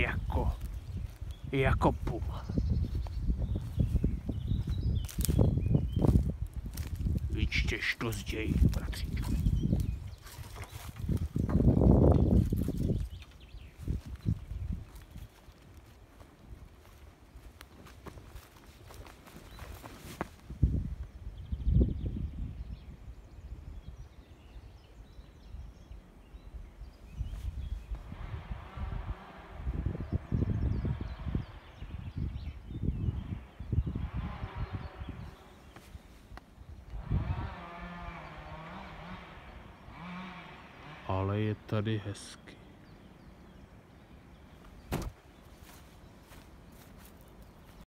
jako, jako puma. Vyčtěž to zděj, bratříčku. Ale je tady hezky.